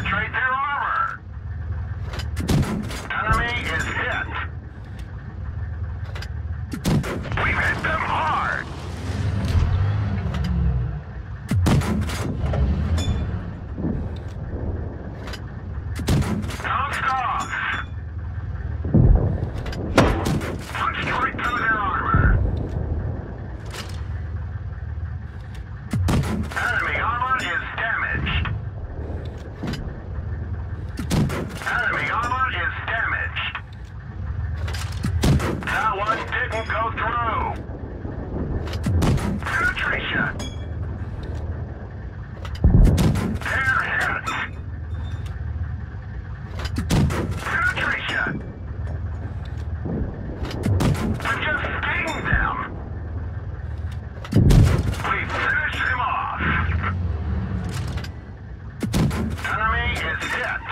penetrate their armor. Enemy is hit. We've hit them hard. Enemy Yeah.